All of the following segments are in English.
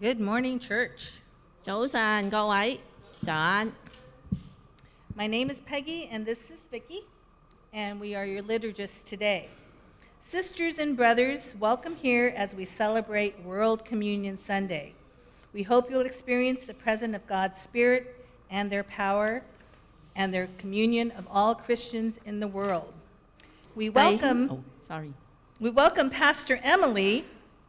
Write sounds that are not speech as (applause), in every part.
Good morning, church. 早晨，各位，早安。 My name is Peggy, and this is Vicki, and we are your liturgists today. Sisters and brothers, welcome here as we celebrate World Communion Sunday. We hope you'll experience the presence of God's Spirit and their power and their communion of all Christians in the world. We 弟兄 welcome. 哦，sorry， We welcome Pastor Emily,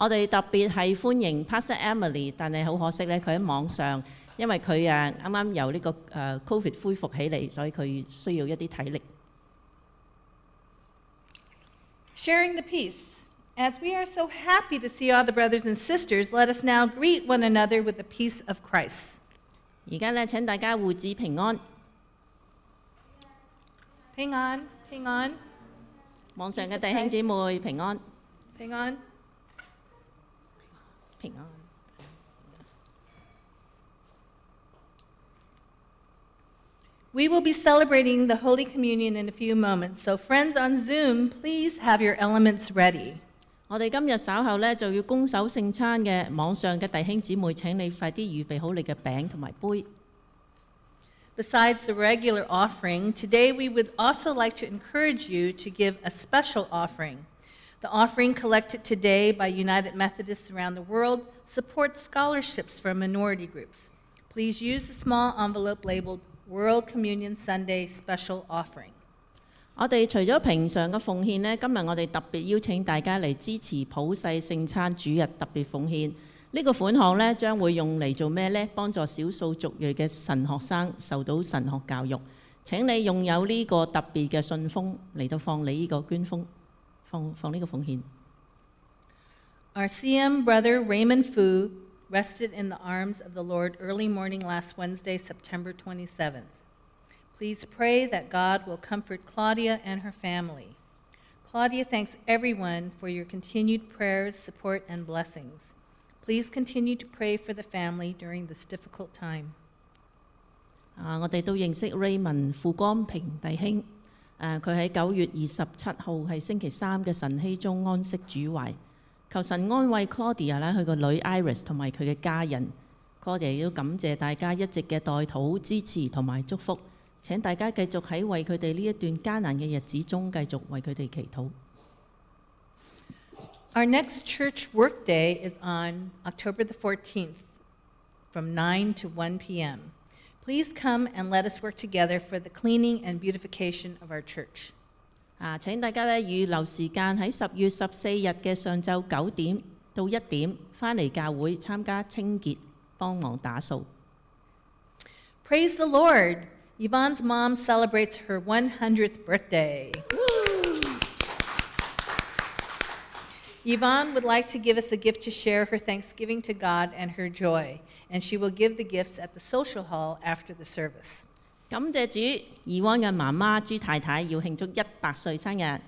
我哋特別係歡迎 Pastor Emily，但係好可惜咧，佢喺網上，因為佢誒啱啱由呢、個誒、呃 Covid 恢復起嚟，所以佢需要一啲體力。Sharing the peace. As we are so happy to see all the brothers and sisters, let us now greet one another with the peace of Christ. 而家咧請大家互致平安，Hang on, hang on, 網上嘅弟兄姊妹平安 hang on. 平安。 We will be celebrating the Holy Communion in a few moments, so friends on Zoom, please have your elements ready. 我哋今日稍后咧就要攻守圣餐嘅网上嘅弟兄姊妹，请你快啲预备好你嘅饼同埋杯。 Besides the regular offering, today we would also like to encourage you to give a special offering. The offering collected today by United Methodists around the world supports scholarships for minority groups. Please use the small envelope labeled World Communion Sunday Special Offering. 我哋除咗平常嘅奉献呢，今日我哋特别邀请大家嚟支持普世圣餐主日特别奉献。呢、个款项呢，将会用嚟做咩呢？帮助少数族裔嘅神学生受到神学教育。请你用有呢个特别嘅信封嚟到放你呢个捐封， 放放呢个奉献。 Our CM brother Raymond Fu rested in the arms of the Lord early morning last Wednesday, September 27th. Please pray that God will comfort Claudia and her family. Claudia thanks everyone for your continued prayers, support, and blessings. Please continue to pray for the family during this difficult time. 啊，我哋都认识 Raymond 傅光平弟兄。 誒、佢喺九月二十七號係星期三嘅晨曦中安息主懷。求神安慰 Claudia 啦，佢個女 Iris 同埋佢嘅家人。Claudia 亦都感謝大家一直嘅代禱、支持同埋祝福。請大家繼續喺為佢哋呢一段艱難嘅日子中，繼續為佢哋祈禱。Our next church workday is on October the 14th from 9 to 1 p.m. Please come and let us work together for the cleaning and beautification of our church. 啊！请大家咧预留时间喺十月十四日嘅上昼九点到一点返嚟教会参加清洁，帮忙打扫。 Praise the Lord! Yvonne's mom celebrates her 100th birthday. Yvonne would like to give us a gift to share her thanksgiving to God and her joy, and she will give the gifts at the social hall after the service. 感谢主，怡安嘅妈妈朱太太要庆祝一百岁生日。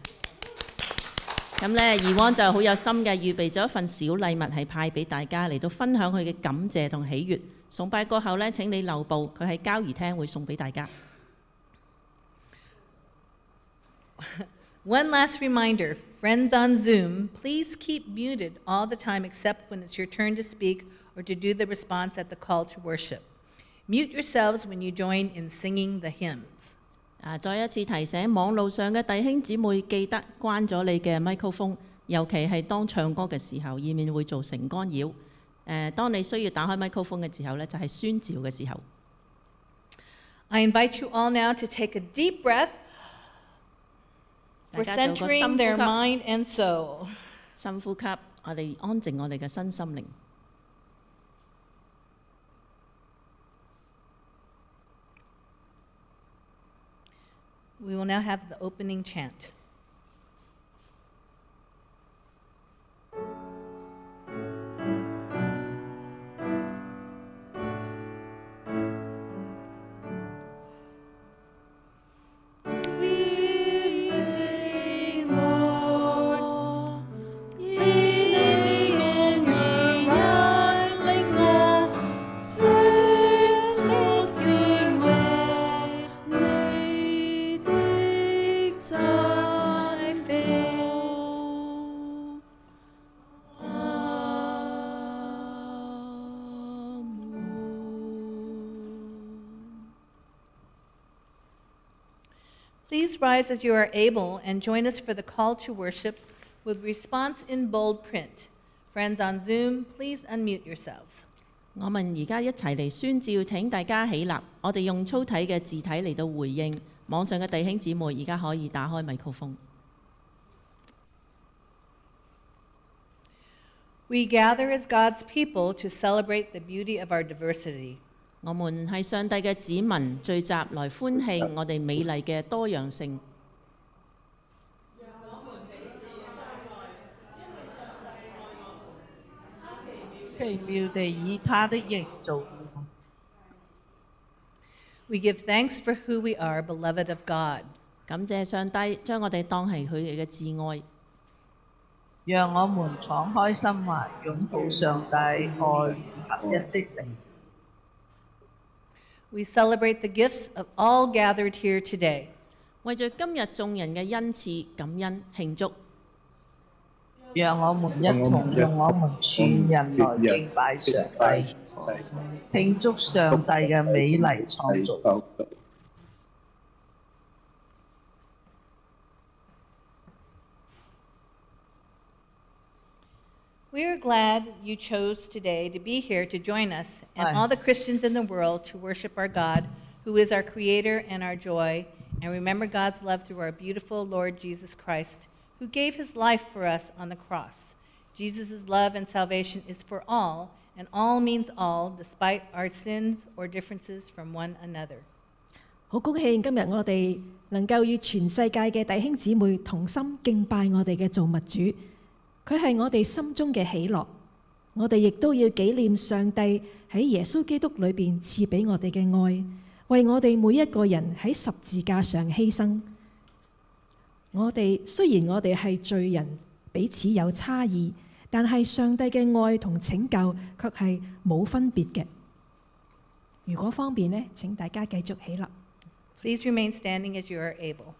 咁咧，怡安就好有心嘅预备咗一份小礼物，系派俾大家嚟到分享佢嘅感谢同喜悦。崇拜过后咧，请你留步，佢喺交谊厅会送俾大家。 One last reminder friends on Zoom, please keep muted all the time except when it's your turn to speak or to do the response at the call to worship. Mute yourselves when you join in singing the hymns. 啊！再一次提醒网路上嘅弟兄姊妹，记得关咗你嘅咪 i 风，尤其系当唱歌嘅时候，以免会造成干扰。诶、当你需要打开咪 i 风嘅时候呢就系、宣召嘅时候。 I invite you all now to take a deep breath 大 for 家做个深 centering 呼 their 吸， mind and soul. 深呼吸，我哋安静我哋嘅身心灵。 We will now have the opening chant. rise as you are able and join us for the call to worship with response in bold print. Friends on Zoom, please unmute yourselves. 我们而家一齐嚟宣召，请大家起立，我哋用粗体嘅字体嚟到回应。网上嘅弟兄姊妹而家可以打开咪曲风。 We gather as God's people to celebrate the beauty of our diversity. 我們係上帝嘅子民，聚集來歡慶我哋美麗嘅多樣性。奇妙地以他的形造。We give thanks for who we are, beloved of God. 感謝上帝將我哋當係佢哋嘅摯愛。讓我們敞開心懷，擁抱上帝愛合一的靈。We celebrate the gifts of all gathered here today. 为着今日众人嘅恩赐感恩庆祝，让我们一同用我们全人来敬拜上帝，庆祝上帝嘅美丽创造。 We are glad you chose today to be here to join us and Aye. all the Christians in the world to worship our God, who is our Creator and our joy, and remember God's love through our beautiful Lord Jesus Christ, who gave his life for us on the cross. Jesus' love and salvation is for all, and all means all, despite our sins or differences from one another. 好高兴今日我哋能够与全世界嘅弟兄姊妹同心敬拜我哋嘅造物主， 佢系我哋心中嘅喜乐。我哋亦都要纪念上帝喺耶稣基督里边赐俾我哋嘅爱，为我哋每一个人喺十字架上牺牲。我哋虽然我哋系罪人，彼此有差异，但系上帝嘅爱同拯救却系冇分别嘅。如果方便呢，请大家继续起立。Please remain standing as you are able.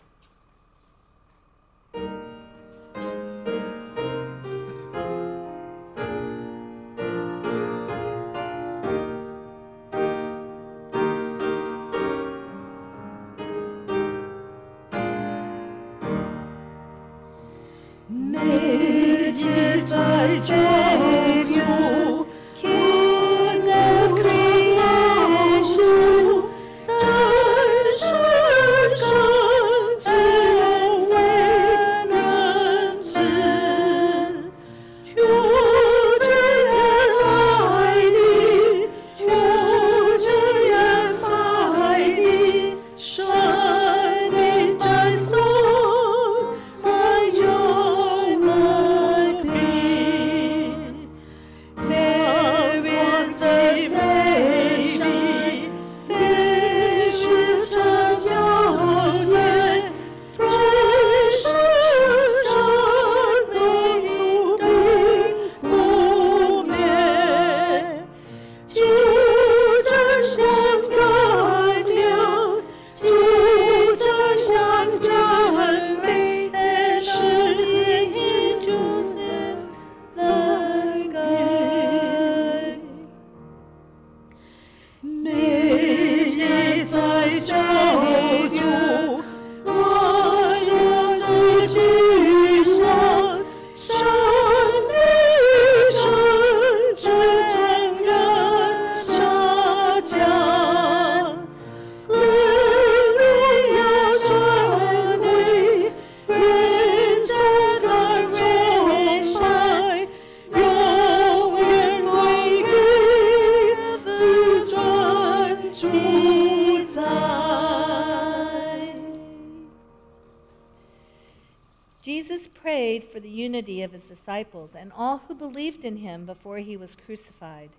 prayed for the unity of his disciples and all who believed in him before he was crucified.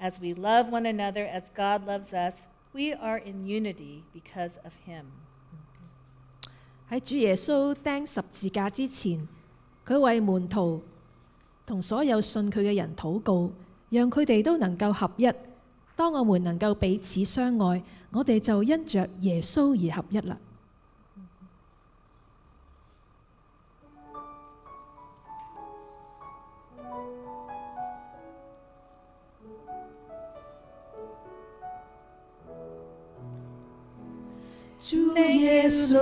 As we love one another as God loves us, we are in unity because of him. 喺主耶稣钉十字架之前，佢为门徒同所有信佢嘅人祷告，让佢哋都能够合一。当我们能够彼此相爱，我哋就因着耶稣而合一啦。 주 예수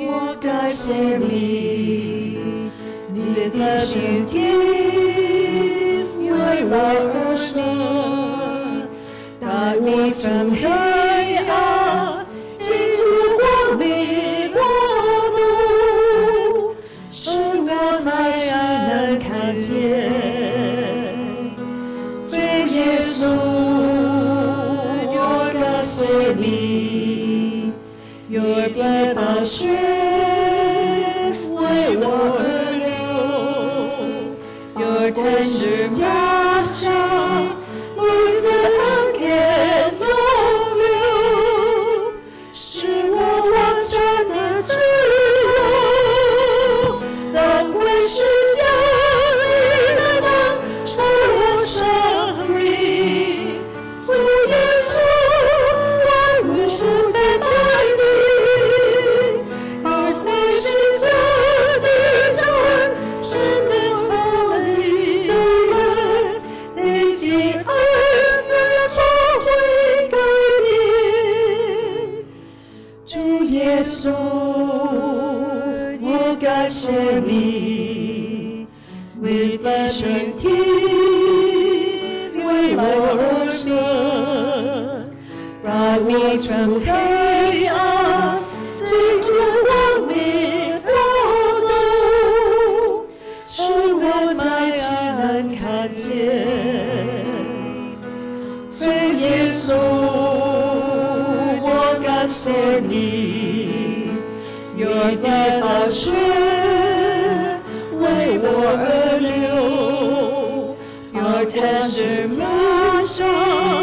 유가심이 네 대신 뒤为我而生带我从黑 strength will overcome your tender 再次能看见，主耶稣，我感谢你，你的宝血为我而流，而战实梦想。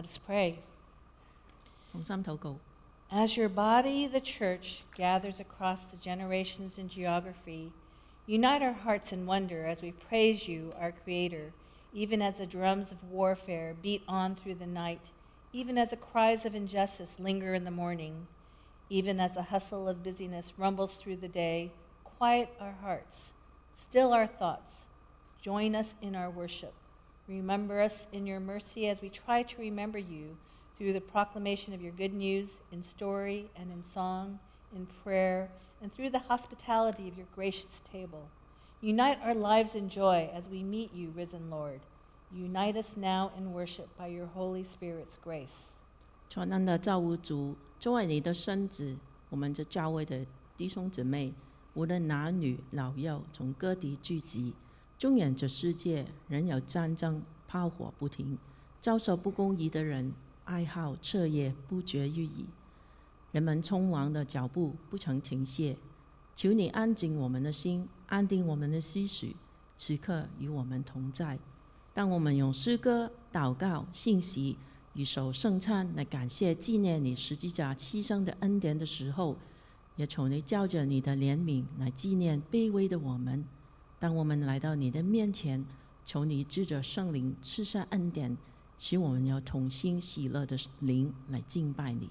Let us pray. 同心祷告。 As your body, the church, gathers across the generations and geography, unite our hearts in wonder as we praise you, our Creator, even as the drums of warfare beat on through the night, even as the cries of injustice linger in the morning, even as the hustle of busyness rumbles through the day. Quiet our hearts, still our thoughts, join us in our worship. Remember us in your mercy as we try to remember you through the proclamation of your good news in story and in song, in prayer, and through the hospitality of your gracious table. Unite our lives in joy as we meet you, risen Lord. Unite us now in worship by your Holy Spirit's grace. 全能的造物主，作为你的孙子，我们这教会的弟兄姊妹，无论男女老幼，从各地聚集， 纵然这世界仍有战争、炮火不停，遭受不公义的人爱好彻夜不绝于耳，人们匆忙的脚步不曾停歇。求你安静我们的心，安定我们的思绪，此刻与我们同在。当我们用诗歌、祷告、信息与首圣餐来感谢纪念你十字架牺牲的恩典的时候，也求你照着你的怜悯来纪念卑微的我们。当我们来到你的面前，求你借着圣灵赐下恩典，使我们有同心喜乐的灵来敬拜你。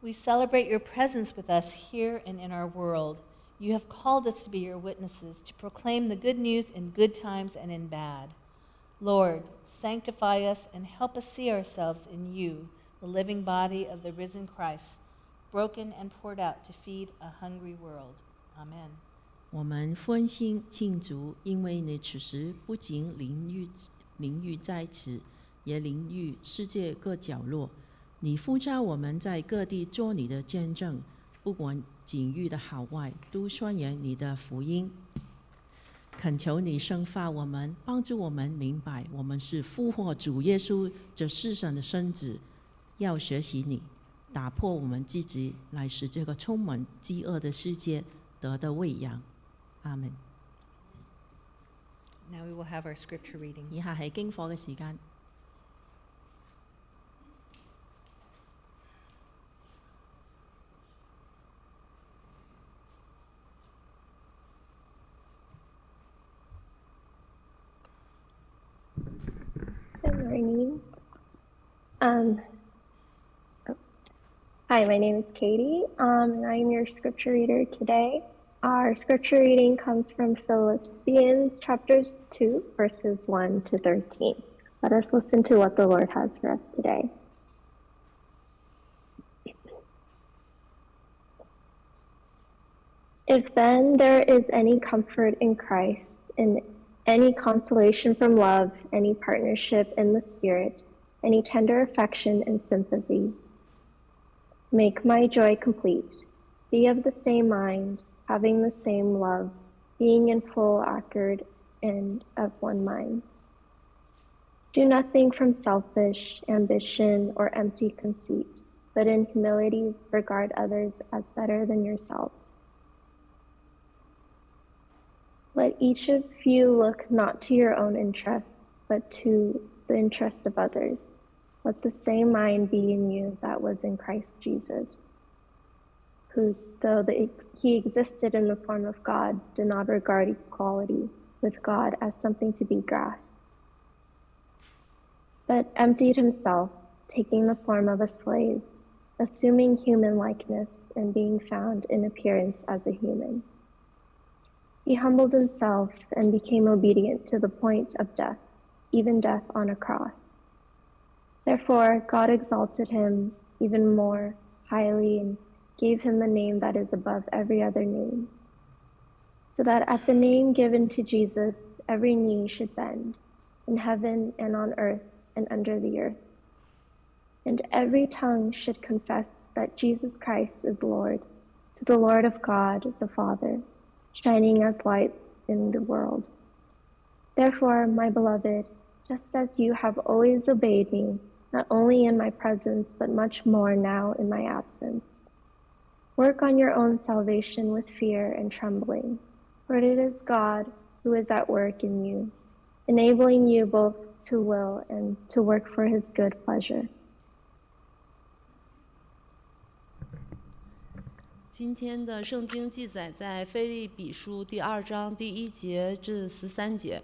We celebrate your presence with us here and in our world. You have called us to be your witnesses, to proclaim the good news in good times and in bad. Lord, sanctify us and help us see ourselves in you, the living body of the risen Christ, broken and poured out to feed a hungry world. Amen. 我们欢欣庆祝，因为你此时不仅淋浴淋浴在此，也淋浴世界各角落。你呼召我们在各地做你的见证，不管境遇的好坏，都宣扬你的福音。恳求你生发我们，帮助我们明白，我们是复活主耶稣这世上的孙子，要学习你，打破我们自己，来使这个充满饥饿的世界得到喂养。阿门。 Now we will have our scripture reading. 以下系经课嘅时间。 Good morning. Um, oh. hi, my name is Katie, um, and I'm your scripture reader today. Our scripture reading comes from Philippians chapters 2, verses 1 to 13. Let us listen to what the Lord has for us today. If then there is any comfort in Christ, in any consolation from love, any partnership in the Spirit, any tender affection and sympathy, make my joy complete. Be of the same mind, having the same love, being in full accord and of one mind. Do nothing from selfish ambition or empty conceit, but in humility regard others as better than yourselves. Let each of you look not to your own interests, but to the interest of others. Let the same mind be in you that was in Christ Jesus, who, though the, he existed in the form of God, did not regard equality with God as something to be grasped, but emptied himself, taking the form of a slave, assuming human likeness, and being found in appearance as a human. He humbled himself and became obedient to the point of death, even death on a cross. Therefore, God exalted him even more highly and gave him the name that is above every other name, so that at the name given to Jesus, every knee should bend, in heaven and on earth and under the earth, and every tongue should confess that Jesus Christ is Lord, to the Lord of God the Father shining as lights in the world. Therefore, my beloved, just as you have always obeyed me, not only in my presence, but much more now in my absence. Work on your own salvation with fear and trembling, for it is God who is at work in you, enabling you both to will and to work for his good pleasure. 今天的圣经记载在腓立比书第二章第一节至十三节。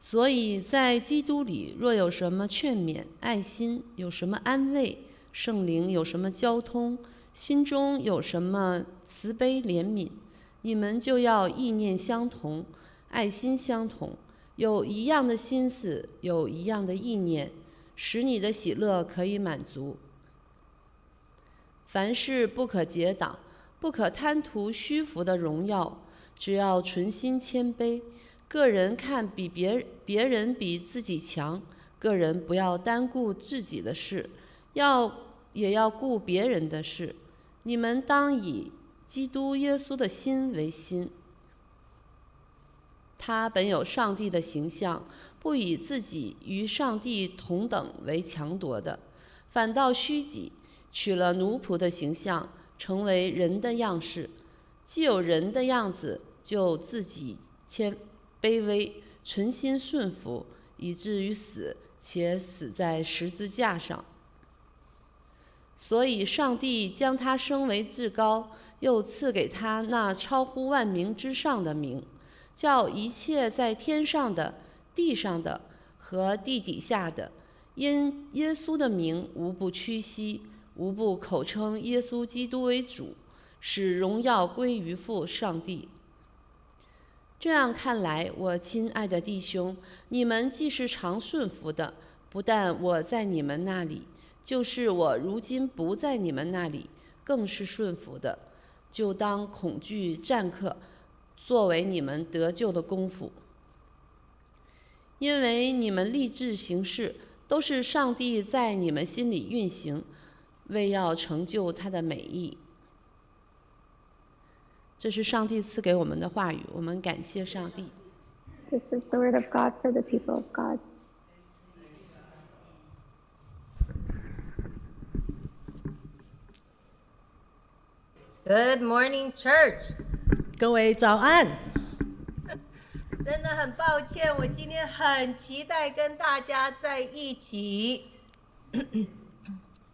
所以在基督里，若有什么劝勉、爱心，有什么安慰， 圣灵有什么交通，心中有什么慈悲怜悯，你们就要意念相同，爱心相同，有一样的心思，有一样的意念，使你的喜乐可以满足。凡事不可结党，不可贪图虚浮的荣耀，只要存心谦卑。个人看比别别人比自己强，个人不要单顾自己的事，要也要顾别人的事。你们当以基督耶稣的心为心。他本有上帝的形象，不以自己与上帝同等为强夺的，反倒虚己，取了奴仆的形象，成为人的样式。既有人的样子，就自己谦。卑微，存心顺服，以至于死，且死在十字架上。所以，上帝将他升为至高，又赐给他那超乎万名之上的名，叫一切在天上的、地上的和地底下的，因耶稣的名，无不屈膝，无不口称耶稣基督为主，使荣耀归于父上帝。这样看来，我亲爱的弟兄，你们既是常顺服的，不但我在你们那里，就是我如今不在你们那里，更是顺服的，就当恐惧战客，作为你们得救的功夫。因为你们立志行事，都是上帝在你们心里运行，为要成就他的美意。这是上帝赐给我们的话语，我们感谢上帝。This is the word of God for the people of God. Good morning, church. (laughs) 各位早安。真的很抱歉，我今天很期待跟大家在一起。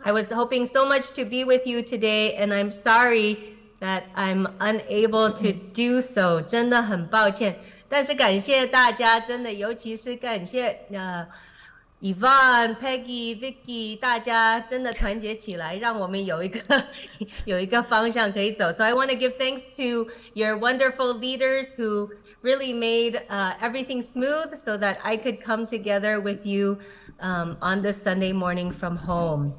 I was (laughs) (clears throat) hoping so much to be with you today, and I'm sorry that I'm unable to do so. 真的很抱歉，但是感谢大家，真的，尤其是感谢呃 Yvonne、Peggy、Vicky，大家真的团结起来，让我们有一个有一个方向可以走。So (laughs) I want to give thanks to your wonderful leaders who really made uh, everything smooth so that I could come together with you um, on this Sunday morning from home.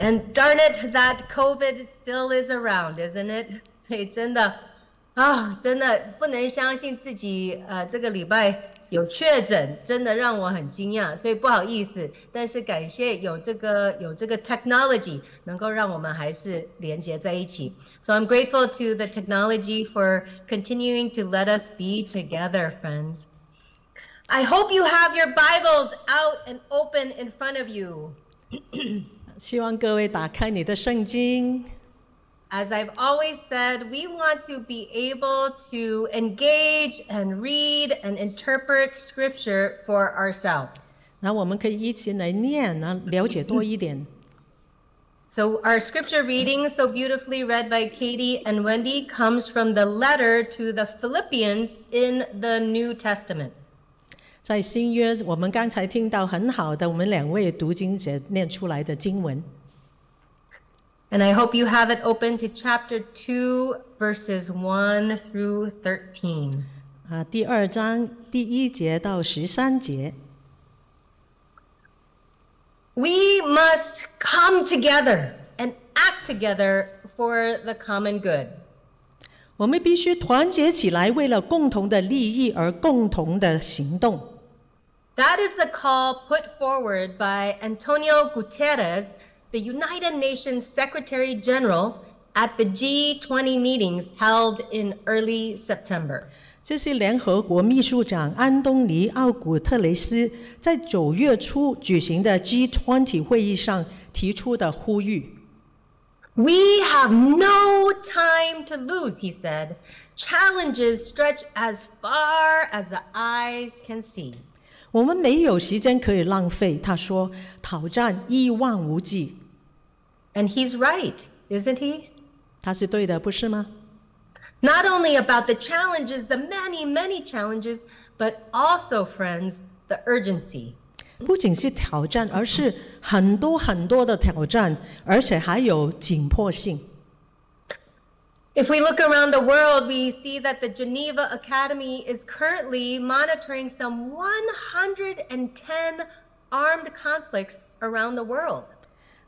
And darn it, that COVID still is around, isn't it? (laughs) 所以真的啊，真的不能相信自己呃这个礼拜 有确诊，真的让我很惊讶，所以不好意思。但是感谢有这个有这个 technology 能够让我们还是连接在一起。So I'm grateful to the technology for continuing to let us be together, friends. I hope you have your Bibles out and open in front of you. (coughs) 希望各位打开你的圣经。 As I've always said, we want to be able to engage and read and interpret scripture for ourselves. 那我们可以一起来念，然后了解多一点。 So, our scripture reading, so beautifully read by Katie and Wendy, comes from the letter to the Philippians in the New Testament. 在新约，我们刚才听到很好的，我们两位读经者念出来的经文。 And I hope you have it open to chapter 2, verses 1 through 13. 啊，第二章第一节到十三节， We must come together and act together for the common good. 我们必须团结起来，为了共同的利益而共同的行动。 That is the call put forward by Antonio Guterres, the United Nations Secretary General, at the G20 meetings held in early September. 这是联合国秘书长安东尼奥古特雷斯在九月初举行的 G20 会议上提出的呼吁。 We have no time to lose, he said. Challenges stretch as far as the eyes can see. 我们没有时间可以浪费，他说，挑战一望无际。 And he's right, isn't he? 他是对的，不是吗？ Not only about the challenges, the many, many challenges, but also, friends, the urgency. 不仅是挑战，而是很多很多的挑战，而且还有紧迫性。 If we look around the world, we see that the Geneva Academy is currently monitoring some 110 armed conflicts around the world.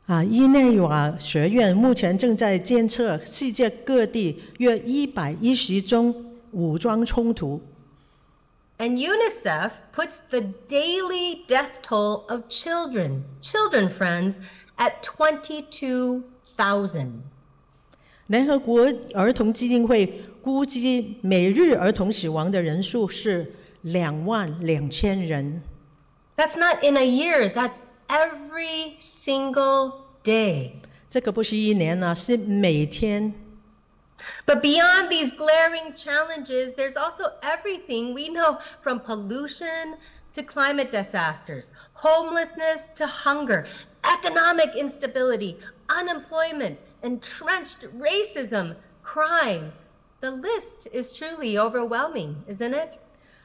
啊，伊内瓦学院目前正在监测世界各地约一百一十宗武装冲突。And UNICEF puts the daily death toll of children, children friends, at 22,000. 联合国儿童基金会估计每日儿童死亡的人数是两万两千人。That's not in a year, that's every single day. 这个不是一年啊，是每天。 But beyond these glaring challenges, there's also everything we know from pollution to climate disasters, homelessness to hunger, economic instability, unemployment, entrenched racism, crime. The list is truly overwhelming, isn't it?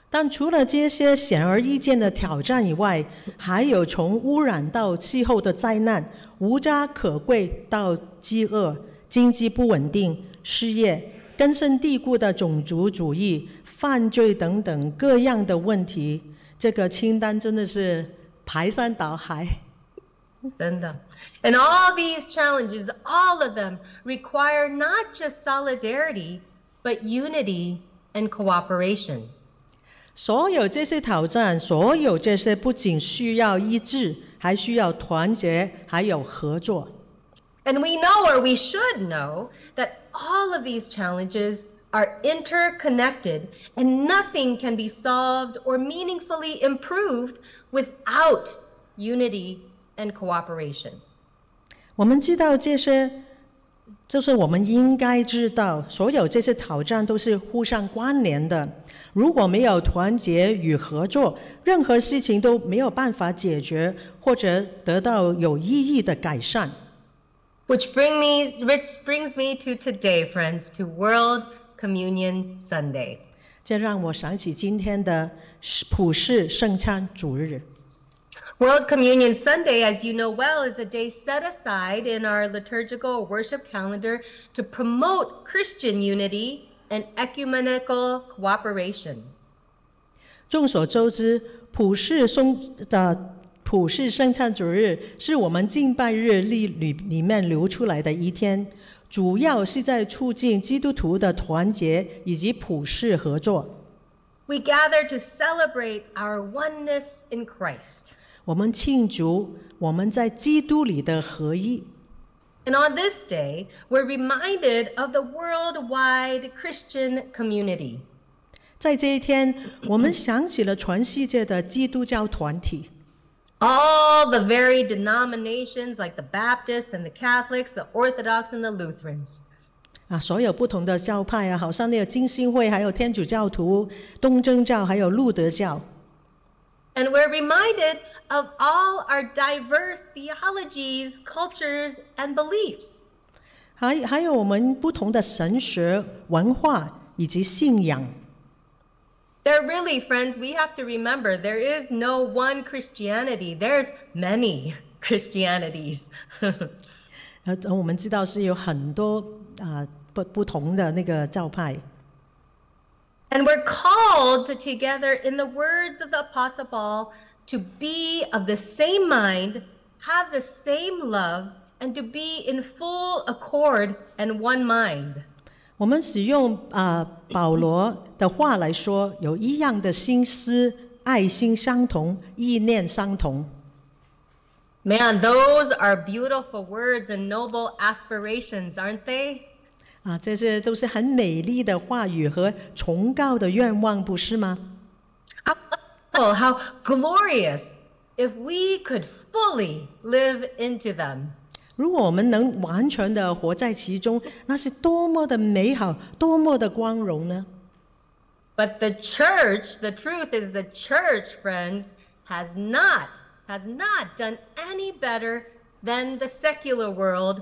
但除了这些显而易见的挑战以外，还有从污染到气候的灾难、无家可归到饥饿、经济不稳定、失业、根深蒂固的种族主义、犯罪等等各样的问题。这个清单真的是排山倒海。真的 And all these challenges, all of them require not just solidarity, but unity and cooperation. 所有这些挑战，所有这些不仅需要一致，还需要团结，还有合作。 And we know, or we should know, that all of these challenges are interconnected and nothing can be solved or meaningfully improved without unity and cooperation. 我们知道这些， 就是我们应该知道，所有这些挑战都是互相关联的。如果没有团结与合作，任何事情都没有办法解决或者得到有意义的改善。Which bring me, which brings me to today, friends, to World Communion Sunday. 这让我想起今天的普世圣餐主日。World Communion Sunday, as you know well, is a day set aside in our liturgical worship calendar to promote Christian unity and ecumenical cooperation. 众所周知，普世圣的普世圣餐主日是我们敬拜日历里里面流出来的一天，主要是在促进基督徒的团结以及普世合作。 We gather to celebrate our oneness in Christ. 我们庆祝我们在基督里的合一。And on this day, we're reminded of the worldwide Christian community. 在这一天，我们想起了全世界的基督教团体。All the varied denominations like the Baptists and the Catholics, the Orthodox and the Lutherans. 啊，所有不同的教派啊，好像那个金星会，还有天主教徒、东正教，还有路德教。And we're reminded of all our diverse theologies, cultures, and beliefs. 还还有我们不同的神学、文化以及信仰。 There really, friends, we have to remember there is no one Christianity, there's many (laughs) Christianities. (laughs) 呃，我们知道是有很多啊、不不同的那个教派。 And we're called together, in the words of the Apostle Paul, to be of the same mind, have the same love, and to be in full accord and one mind. 我们使用啊、保罗的话来说，有一样的心思，爱心相同，意念相同。 Man, those are beautiful words and noble aspirations, aren't they? 啊，这些都是很美丽的话语和崇高的愿望，不是吗？Oh, how glorious if we could fully live into them. 如果我们能完全的活在其中，那是多么的美好，多么的光荣呢？But the church, the truth is the church, friends, has not, has not done any better than the secular world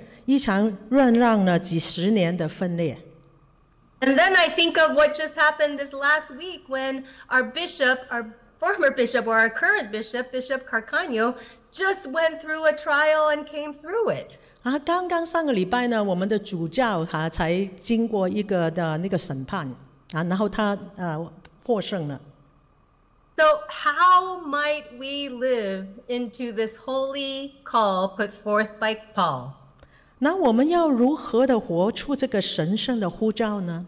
一场酝酿了几十年的分裂。And then I think of what just happened this last week when our bishop, our former bishop or our current bishop, Bishop Carcano, just went through a trial and came through it. 啊，刚刚上个礼拜呢，我们的主教哈、才经过一个的那个审判啊，然后他呃获胜了。So, how might we live into this holy call put forth by Paul? 那我们要如何的活出这个神圣的呼召呢？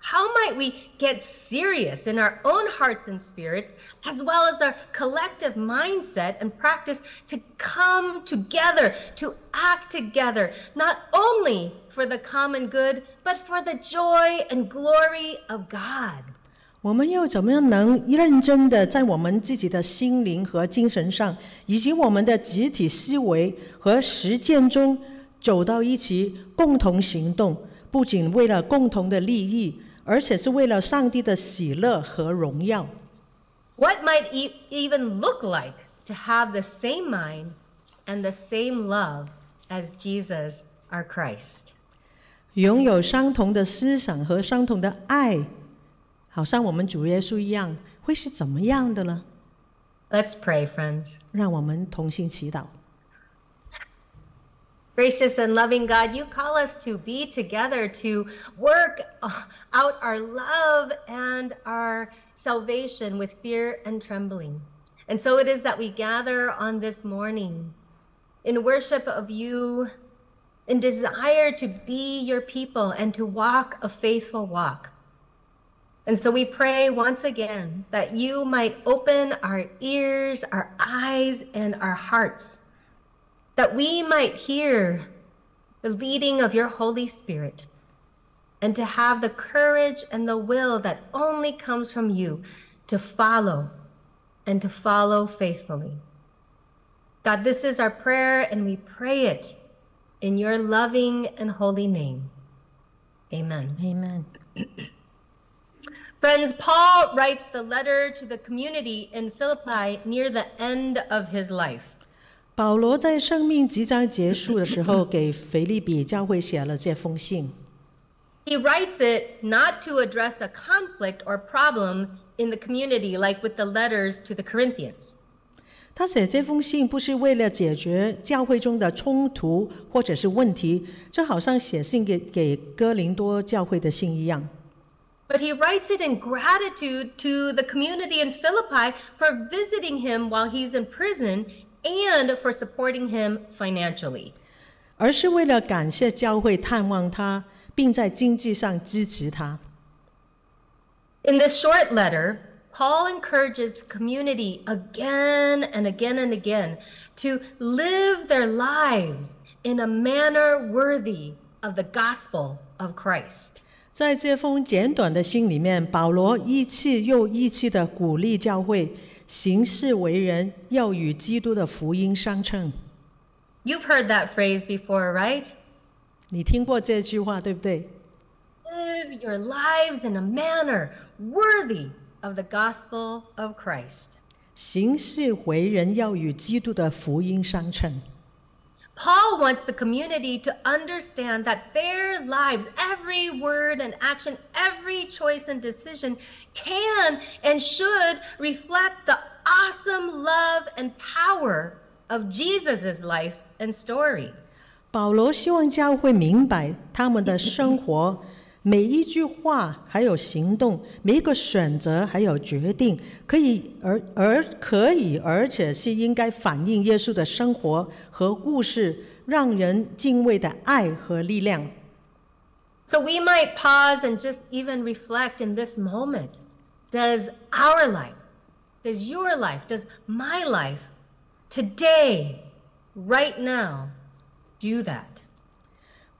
How might we get serious in our own hearts and spirits, as well as our collective mindset and practice to come together, to act together, not only for the common good, but for the joy and glory of God? 我们又怎么样能认真的在我们自己的心灵和精神上，以及我们的集体思维和实践中 走到一起，共同行动，不仅为了共同的利益，而且是为了上帝的喜乐和荣耀。What might e- even look like to have the same mind and the same love as Jesus, our Christ? 拥有相同的思想和相同的爱，好像我们主耶稣一样，会是怎么样的呢？Let's pray, friends. 让我们同心祈祷。Gracious and loving God, you call us to be together, to work out our love and our salvation with fear and trembling. And so it is that we gather on this morning in worship of you, in desire to be your people and to walk a faithful walk. And so we pray once again that you might open our ears, our eyes, and our hearts that we might hear the leading of your Holy Spirit and to have the courage and the will that only comes from you to follow and to follow faithfully. God, this is our prayer and we pray it in your loving and holy name. Amen. Amen。Friends, Paul writes the letter to the community in Philippi near the end of his life. 保罗在生命即将结束的时候，给腓利比教会写了这封信。 He writes it not to address a conflict or problem in the community, like with the letters to the Corinthians. 他写这封信不是为了解决教会中的冲突或者是问题，就好像写信给给哥林多教会的信一样。 But he writes it in gratitude to the community in Philippi for visiting him while he's in prison and for supporting him financially. 而是为了感谢教会探望他，并在经济上支持他。 In this short letter, Paul encourages the community again and again and again to live their lives in a manner worthy of the gospel of Christ. 在这封简短的信里面，保罗一次又一次的鼓励教会 行事为人要与基督的福音相称。You've heard that phrase before, right? 你听过这句话对不对？Live your lives in a manner worthy of the gospel of Christ. 行事为人要与基督的福音相称。Paul wants the community to understand that their lives, every word and action, every choice and decision can and should reflect the awesome love and power of Jesus' life and story. 保罗希望教会明白，他们的生活 每一句话还有行动，每一个选择还有决定，可以而而可以，而且是应该反映耶稣的生活和故事，让人敬畏的爱和力量。So we might pause and just even reflect in this moment. Does our life, does your life, does my life today, right now, do that?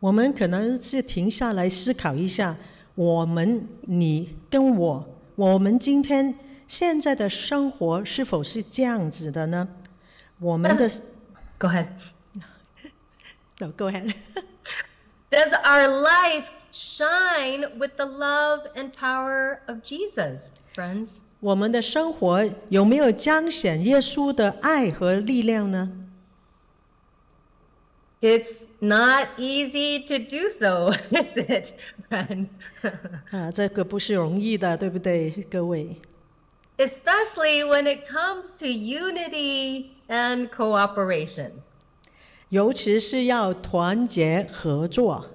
我们可能是停下来思考一下，我们你跟我，我们今天现在的生活是否是这样子的呢？我们的 Go ahead. no, go ahead. Does our life shine with the love and power of Jesus, friends? 我们的生活有没有彰显耶稣的爱和力量呢？It's not easy to do so, (laughs) is it, friends? (laughs) 啊，这个不是容易的，对不对，各位？ Especially when it comes to unity and cooperation. 尤其是要团结合作，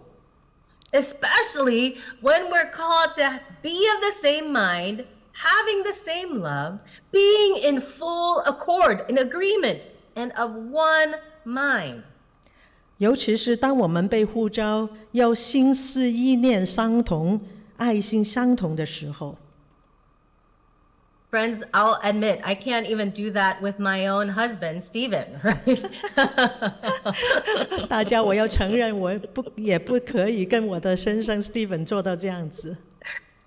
Especially when we're called to be of the same mind, having the same love, being in full accord, in agreement, and of one mind. 尤其是当我们被呼召要心思意念相同、爱心相同的时候。Friends, I'll admit, I can't even do that with my own husband, Stephen, right? 大家，我要承认，我不也不可以跟我的先生 Steven 做到这样子。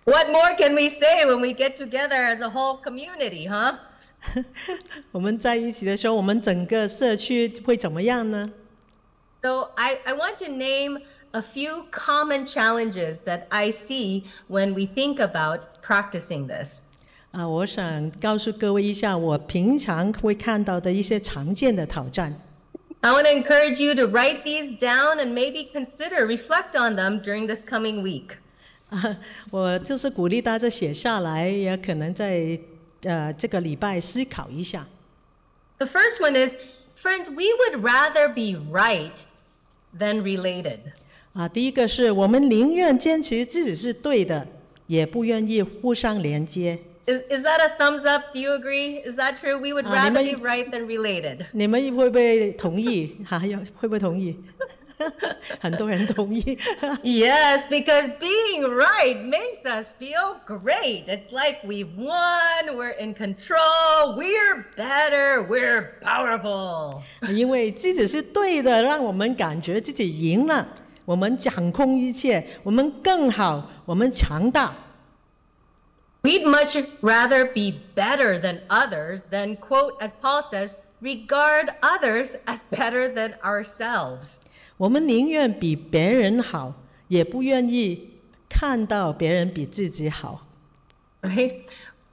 what more can we say when we get together as a whole community, huh? 我们在一起的时候，我们整个社区会怎么样呢？So I, I want to name a few common challenges that I see when we think about practicing this. 啊，我想告诉各位一下，我平常会看到的一些常见的挑战。 I want to encourage you to write these down and maybe consider, reflect on them during this coming week. (laughs) 啊，我就是鼓励大家写下来，也可能在呃这个礼拜思考一下。 The first one is friends, we would rather be right than related. 啊，第一个是我们宁愿坚持自己是对的，也不愿意互相连接。Is, is that a thumbs up? Do you agree? Is that true? We would Ah, rather 你 be - right than related. 你们会不会同意？哈，要会不会同意？(laughs) 很多人同意。 Yes, because being right makes us feel great. It's like we've won, we're in control, we're better, we're powerful. (laughs) 因为自己是对的，让我们感觉自己赢了，我们掌控一切，我们更好，我们强大。 We'd much rather be better than others than, quote, as Paul says, regard others as better than ourselves. 我们宁愿比别人好，也不愿意看到别人比自己好。right?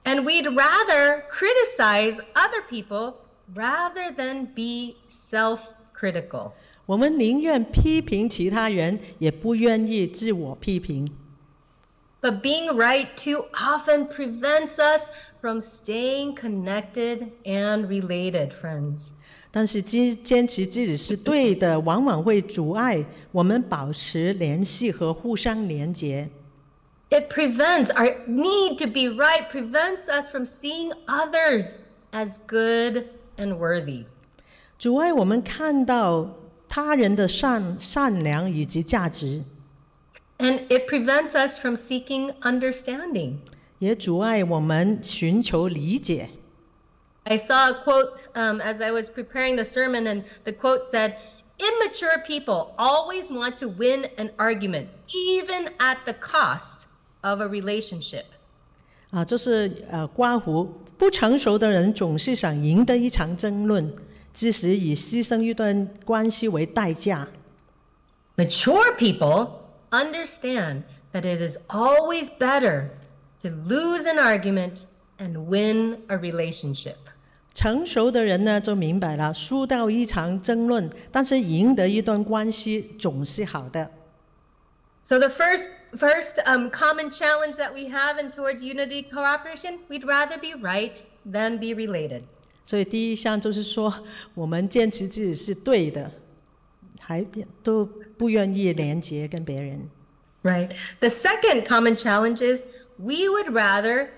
And we'd rather criticize other people rather than be self critical. 我们宁愿批评其他人，也不愿意自我批评。But being right too often prevents us from staying connected and related, friends. 但是坚坚持自己是对的，往往会阻碍我们保持联系和互相连接。It prevents our need to be right, prevents us from seeing others as good and worthy. 阻碍我们看到他人的善善良以及价值，And it prevents us from seeking understanding. 也阻碍我们寻求理解。I saw a quote um, as I was preparing the sermon, and the quote said, Immature people always want to win an argument, even at the cost of a relationship. 啊，就是呃，刮胡不成熟的人总是想赢得一场争论，即使以牺牲一段关系为代价。 Mature people understand that it is always better to lose an argument and win a relationship. 成熟的人呢，就明白了，输掉一场争论，但是赢得一段关系总是好的。So the first first um, common challenge that we have in towards unity cooperation, we'd rather be right than be related. 所以第一项就是说，我们坚持自己是对的，还都不愿意连接跟别人。Right. The second common challenge is we would rather,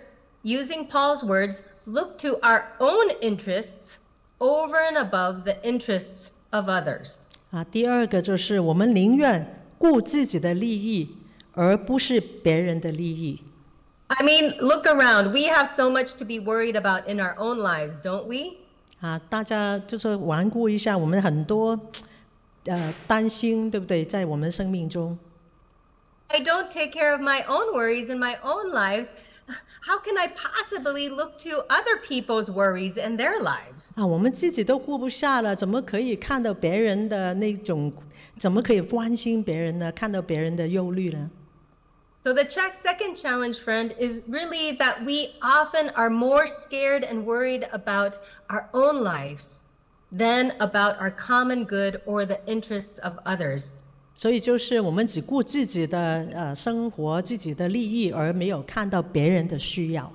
using Paul's words, look to our own interests over and above the interests of others. 啊，第二个就是我们宁愿顾自己的利益，而不是别人的利益。 I mean, look around. We have so much to be worried about in our own lives, don't we? 啊，大家就是环顾一下，我们很多呃担心，对不对？在我们生命中， I don't take care of my own worries in my own lives. How can I possibly look to other people's worries in their lives? 啊，我们自己都顾不下了，怎么可以看到别人的那种？怎么可以关心别人呢？看到别人的忧虑呢？ So, the check second challenge, friend, is really that we often are more scared and worried about our own lives than about our common good or the interests of others. 所以就是我们只顾自己的呃生活、自己的利益，而没有看到别人的需要。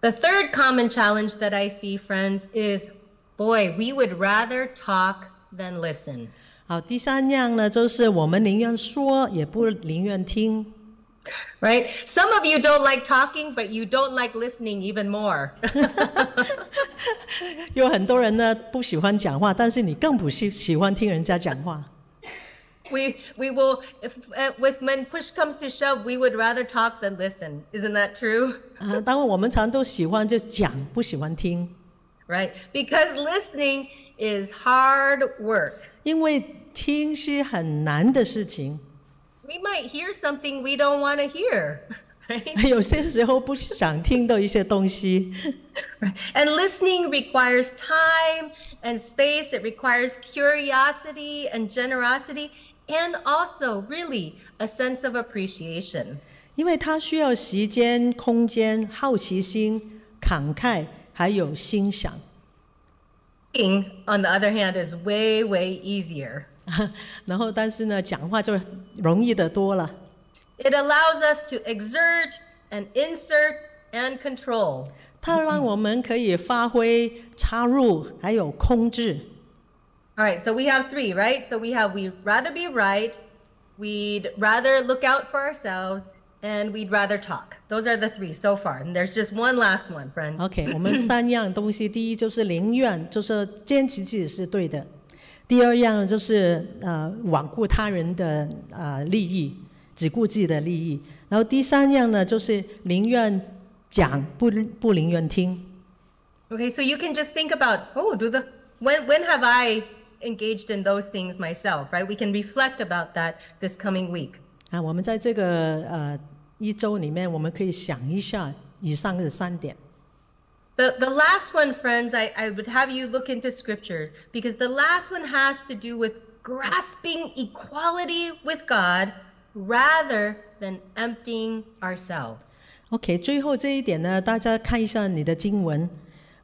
The third common challenge that I see, friends, is boy, we would rather talk than listen. 好，第三样呢，就是我们宁愿说，也不宁愿听。Right? Some of you don't like talking, but you don't like listening even more. 有很多人呢不喜欢讲话，但是你更不喜喜欢听人家讲话。we we will if uh, with when push comes to shove, we would rather talk than listen. Isn't that true? (laughs) 啊，当然我们常都喜欢就讲，不喜欢听， Right? Because listening is hard work. 因为听是很难的事情。 We might hear something we don't want to hear. (laughs) Right? (laughs) 有些时候不想听到一些东西， And listening requires time and space. It requires curiosity and generosity, and also, really, a sense of appreciation. 因为它需要时间、空间、好奇心、慷慨，还有欣赏。 Speaking, on the other hand, is way, way easier. (laughs) 然后，但是呢，讲话就容易得多了。 It allows us to exert and insert and control. 它让我们可以发挥、插入，还有控制。 All right, so we have three, right? So we have we'd rather be right, we'd rather look out for ourselves, and we'd rather talk. Those are the three so far. And there's just one last one, friends. OK，我们三样东西，第一就是宁愿，就是坚持自己是对的；第二样呢就是呃罔顾他人的呃利益，只顾自己的利益；然后第三样呢就是宁愿讲，不不宁愿听。 Okay, so you can just think about, oh, do the when when have I engaged in those things myself, right? We can reflect about that this coming week. 啊，我们在这个呃一周里面，我们可以想一下以上的三点。 The, the last one, friends, I, I would have you look into scripture because the last one has to do with grasping equality with God rather than emptying ourselves. OK，最后这一点呢，大家看一下你的经文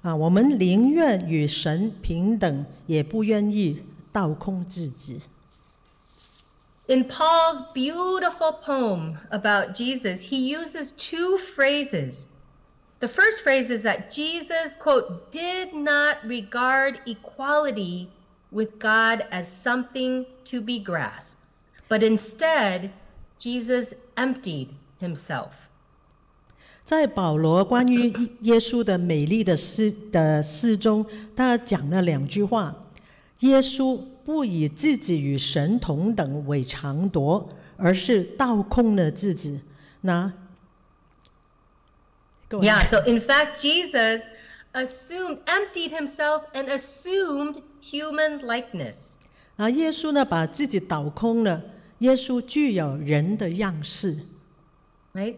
啊，我们宁愿与神平等，也不愿意倒空自己。 In Paul's beautiful poem about Jesus, he uses two phrases. The first phrase is that Jesus, quote, did not regard equality with God as something to be grasped, but instead, Jesus emptied himself. 在保罗关于耶稣的美丽的诗的诗中，他讲了两句话：耶稣不以自己与神同等为强夺，而是倒空了自己。那. Yeah, so in fact, Jesus assumed, emptied himself and assumed human likeness. 啊，耶稣呢把自己倒空了，耶稣具有人的样式。right?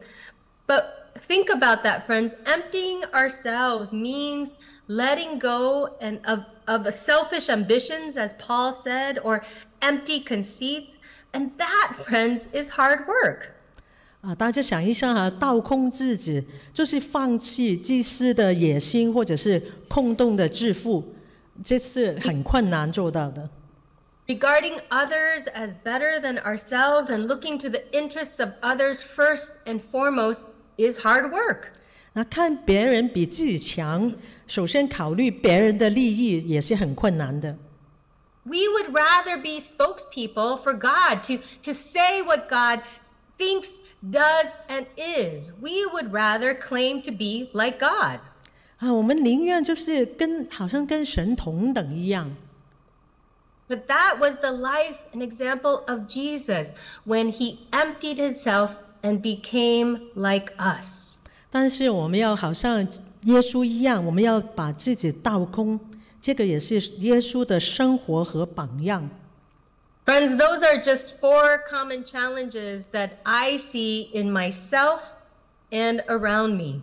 But think about that, friends. Emptying ourselves means letting go and of, of selfish ambitions, as Paul said, or empty conceits. And that, friends, is hard work. 啊，大家想一下哈，倒空自己就是放弃自私的野心，或者是空洞的致富，这是很困难做到的。 Regarding others as better than ourselves and looking to the interests of others first and foremost is hard work. 那看别人比自己强，首先考虑别人的利益也是很困难的。 We would rather be spokespeople for God, to, to say what God thinks, does, and is. We would rather claim to be like God. 啊，我们宁愿就是跟好像跟神同等一样。 But that was the life and example of Jesus when he emptied himself and became like us. 但是我们要好像耶稣一样，我们要把自己倒空，这个也是耶稣的生活和榜样。 Friends, those are just four common challenges that I see in myself and around me.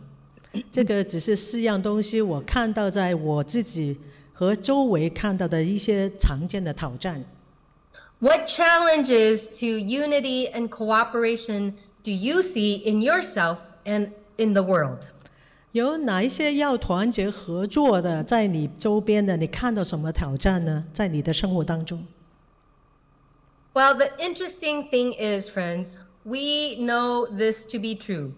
这个只是四样东西，我看到在我自己和周围看到的一些常见的挑战。 What challenges to unity and cooperation do you see in yourself and in the world? 有哪一些要团结合作的，在你周边的，你看到什么挑战呢？在你的生活当中？ Well, the interesting thing is, friends, we know this to be true.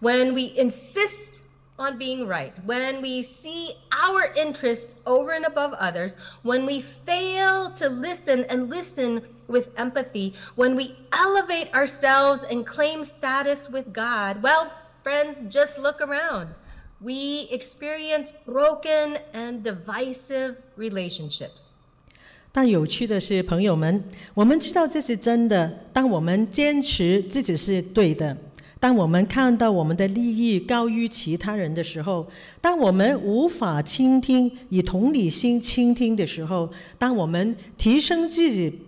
When we insist on being right, when we see our interests over and above others, when we fail to listen and listen with empathy, when we elevate ourselves and claim status with God, well, friends, just look around. We experience broken and divisive relationships. 但有趣的是，朋友们，我们知道这是真的。当我们坚持自己是对的，当我们看到我们的利益高于其他人的时候，当我们无法倾听，以同理心倾听的时候，当我们提升自己，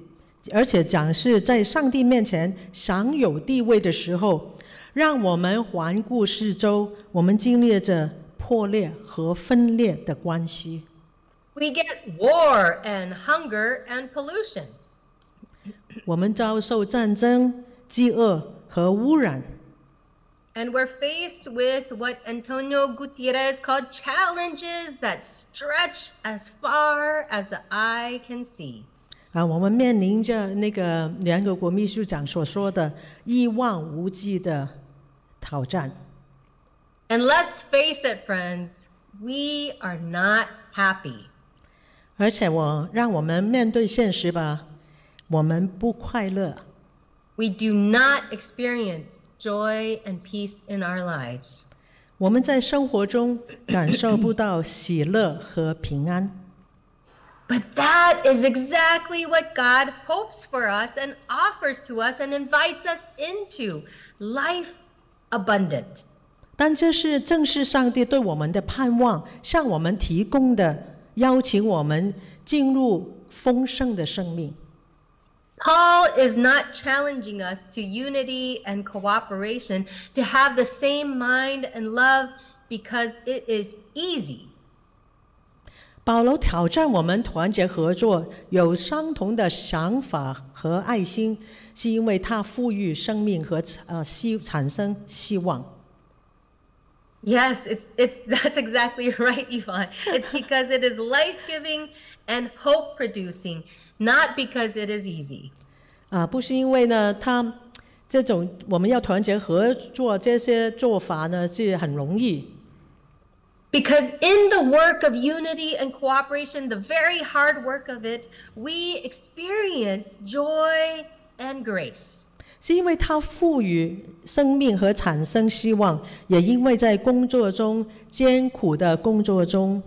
而且讲是在上帝面前享有地位的时候，让我们环顾四周，我们经历着破裂和分裂的关系。We get war and hunger and pollution. 我们遭受战争、饥饿和污染，And we're faced with what Antonio Gutierrez called challenges that stretch as far as the eye can see. 啊，我们面临着那个联合国秘书长所说的一望无际的挑战。And let's face it, friends, we are not happy. 而且我让我们面对现实吧，我们不快乐，We do not experience joy and peace in our lives. 我们在生活中感受不到喜乐和平安。But that is exactly what God hopes for us and offers to us and invites us into life abundant. 但这是正是上帝对我们的盼望，向我们提供的，邀请我们进入丰盛的生命。 Paul is not challenging us to unity and cooperation, to have the same mind and love because it is easy. 保罗挑战我们团结合作，有相同的想法和爱心，是因为他赋予生命和呃希产生希望。Yes, it's it's that's exactly right, Yvonne. It's because it is life-giving and hope-producing, not because it is easy. 啊，不是因为呢，他这种我们要团结合作这些做法呢是很容易，Because in the work of unity and cooperation, the very hard work of it, we experience joy and grace. 是因为它赋予生命和产生希望，也因为在工作中艰苦的工作中，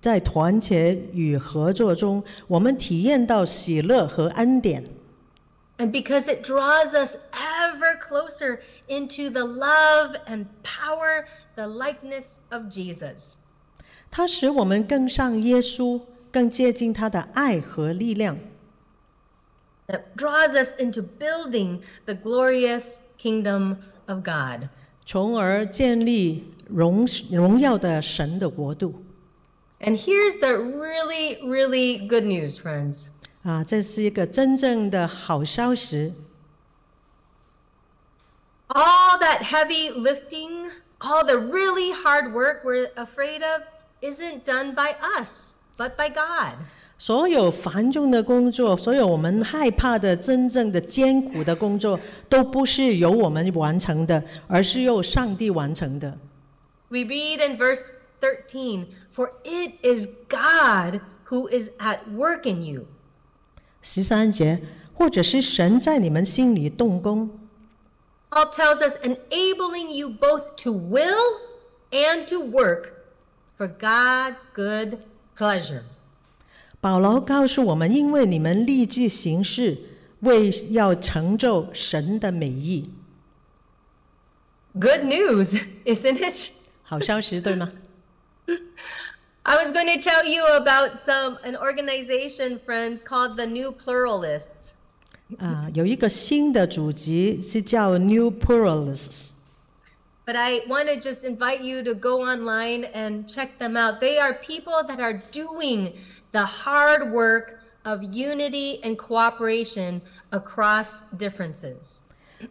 在团结与合作中，我们体验到喜乐和恩典。And because it draws us ever closer into the love and power, the likeness of Jesus. 它使我们更像耶稣，更接近他的爱和力量， That draws us into building the glorious kingdom of God. 从而建立荣荣耀的神的国度。 And here's the really, really good news, friends. 啊，这是一个真正的好消息。 All that heavy lifting, all the really hard work we're afraid of, isn't done by us, but by God. 所有繁重的工作，所有我们害怕的、真正的艰苦的工作，都不是由我们完成的，而是由上帝完成的。 We read in verse 13, For it is God who is at work in you. 十三节，或者是神在你们心里动工，Paul tells us, enabling you both to will and to work for God's good pleasure. 保罗告诉我们，因为你们立志行事，为要成就神的美意。Good news, isn't it? 好消息，对吗？I was going to tell you about some an organization, friends, called the New Pluralists. 啊，有一个新的主题是叫 New Pluralists。 But I want to just invite you to go online and check them out. They are people that are doing the hard work of unity and cooperation across differences.